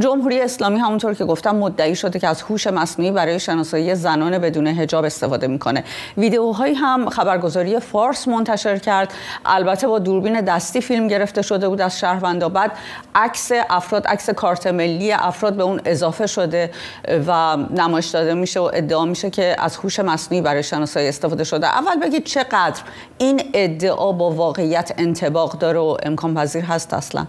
جمهوری اسلامی همونطور که گفتم مدعی شده که از هوش مصنوعی برای شناسایی زنان بدون حجاب استفاده می‌کنه. ویدیوهایی هم خبرگزاری فارس منتشر کرد. البته با دوربین دستی فیلم گرفته شده بود از شهروندا بعد عکس افراد عکس کارت ملی افراد به اون اضافه شده و نمایش داده میشه و ادعا میشه که از هوش مصنوعی برای شناسایی استفاده شده. اول بگید چقدر این ادعا با واقعیت انتباق داره و امکان پذیر هست اصلا؟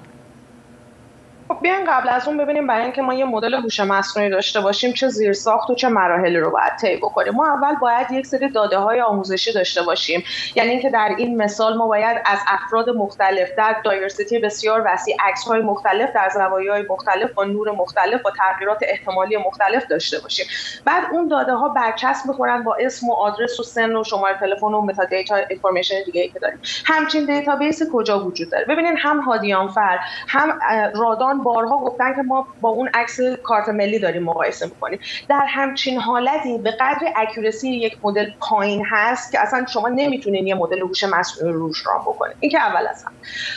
خب بیاین قبل از اون ببینیم برای اینکه ما یه مدل هوش مصنوعی داشته باشیم چه زیرساخت و چه مراحل رو باید طی بکنیم. ما اول باید یک سری داده های آموزشی داشته باشیم. یعنی اینکه در این مثال ما باید از افراد مختلف در دایورسیتی بسیار وسیع عکس های مختلف در زوایای مختلف با نور مختلف با تغییرات احتمالی مختلف داشته باشیم. بعد اون داده ها برچسب می‌خورن با اسم و آدرس و سن و شماره تلفن و متا دیتا اینفورمیشن دیگه ای که داریم. همچین database کجا وجود داره؟ ببینید هم هادیانفر هم رادان بارها گفتن که ما با اون عکس کارت ملی داریم مقایسه می‌کنیم. در همچین حالتی به قدری accuracy یک مدل پایین هست که اصلا شما نمی‌تونین یه مدل هوش مصنوعی روش run بکنید این که اول از هم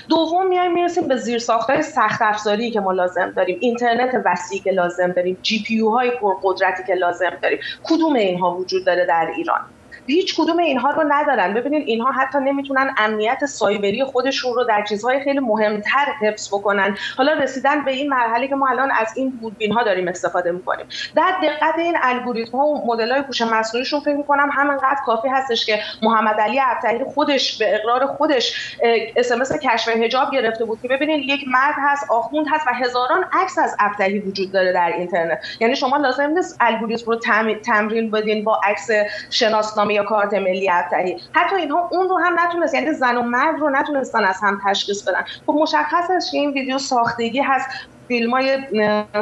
دوم میایم می‌رسیم به زیر ساختای سخت افزاری که ما لازم داریم. اینترنت وسیعی که لازم داریم. GPU های پرقدرتی که لازم داریم. کدوم اینها وجود داره در ایران؟ هیچ کدوم اینها رو ندارن. ببینید اینها حتی نمی‌تونن امنیت سایبری خودشون رو در چیزهای خیلی مهمتر حفظ بکنن. حالا رسیدن به این مرحله که ما الان از این دوربین ها داریم استفاده می‌کنیم. در دقت این الگوریتم ها و مدل های هوش مصنوعیشون فکر می‌کنم همینقدر کافی هستش که محمد علی ابطحی خودش به اقرار خودش اس ام اس کشف حجاب گرفته بود که ببینید یک مرد هست آخوند هست و هزاران عکس از ابطحی وجود داره در اینترنت. یعنی شما لازم نیست الگوریتم رو تمرین بدین با عکس شناسنامه یا کارت ملی ابتری. حتی اینها اون رو هم نتونست یعنی زن و مرد رو نتونستن از هم تشخیص بدن. خب مشخص است که این ویدیو ساختگی هست. فیلم های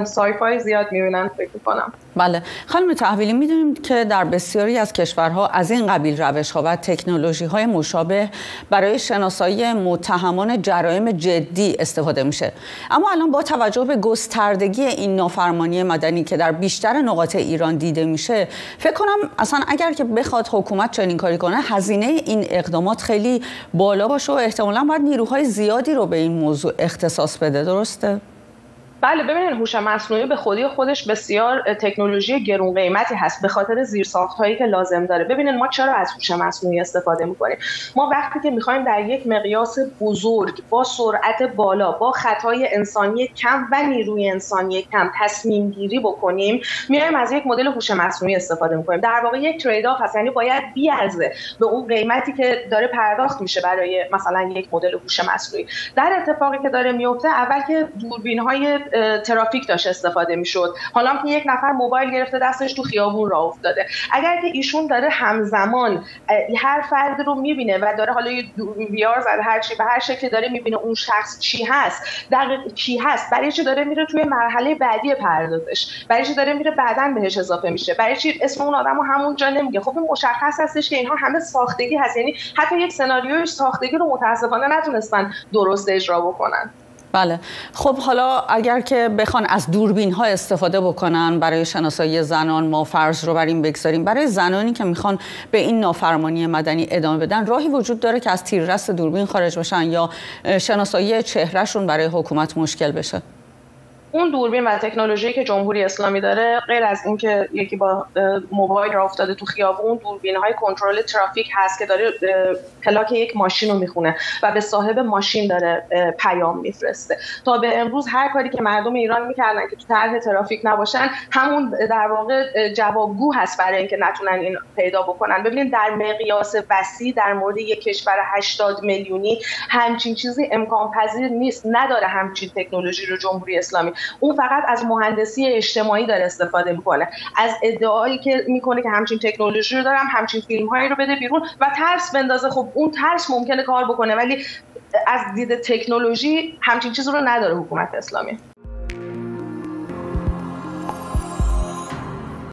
سایفای زیاد می‌بینن فکر کنم بله. خانم تحویلی می‌دونیم که در بسیاری از کشورها از این قبیل روش ها و تکنولوژی های مشابه برای شناسایی متهمان جرایم جدی استفاده میشه. اما الان با توجه به گستردگی این نافرمانی مدنی که در بیشتر نقاط ایران دیده میشه فکر کنم اصلا اگر که بخواد حکومت چنین کاری کنه هزینه این اقدامات خیلی بالا باشه و احتمالا باید نیروهای زیادی رو به این موضوع اختصاص بده. درسته؟ بله ببینید هوش مصنوعی به خودی خودش بسیار تکنولوژی گرون قیمتی هست به خاطر زیرساخت هایی که لازم داره. ببینید ما چرا از هوش مصنوعی استفاده می‌کنیم؟ ما وقتی که می‌خوایم در یک مقیاس بزرگ با سرعت بالا با خطای انسانی کم و نیروی انسانی کم تصمیم گیری بکنیم میایم از یک مدل هوش مصنوعی استفاده می‌کنیم. در واقع یک ترید آف هست یعنی باید بیارزه به اون قیمتی که داره پرداخت میشه برای مثلا یک مدل هوش مصنوعی. در اتفاقی که داره میفته اول که دوربین های ترافیک داشت استفاده می‌شد. حالا که یک نفر موبایل گرفته دستش تو خیابون راه افتاده. اگر که ایشون داره همزمان هر فرد رو می‌بینه و داره حالا ویار زده هر چی به هر شکل داره می‌بینه اون شخص چی هست دقیق چی هست برای چی داره میره توی مرحله بعدی پردازش برای چی داره میره بعدا بهش اضافه میشه برای چی اسم اون آدمو همونجا نمیگه. خب این مشخص هستش که اینها همه ساختگی هست. یعنی حتی یک سناریوی ساختگی رو متاسفانه نتونستن درست اجرا بکنن. بله. خب حالا اگر که بخوان از دوربین ها استفاده بکنن برای شناسایی زنان ما فرض رو بر این بگذاریم. برای زنانی که می‌خوان به این نافرمانی مدنی ادامه بدن راهی وجود داره که از تیررس دوربین خارج بشن یا شناسایی چهرهشون برای حکومت مشکل بشه. اون دوربین و تکنولوژی که جمهوری اسلامی داره غیر از اینکه یکی با موبایل را افتاده تو خیابون دوربین های کنترل ترافیک هست که داره پلاک یک ماشین رو می‌خونه و به صاحب ماشین داره پیام میفرسته. تا به امروز هر کاری که مردم ایران می‌کردن که تو طرح ترافیک نباشن همون در واقع جوابگو هست برای اینکه نتونن این پیدا بکنن. ببینید در مقیاس وسیع در مورد یک کشور 80 میلیونی همچین چیزی امکان پذیر نیست. نداره همچین تکنولوژی رو جمهوری اسلامی. اون فقط از مهندسی اجتماعی داره استفاده می‌کنه. از ادعایی که می‌کنه که همچین تکنولوژی رو دارم همچین فیلم هایی رو بده بیرون و ترس بندازه. خب اون ترس ممکنه کار بکنه ولی از دید تکنولوژی همچین چیز رو نداره حکومت اسلامی.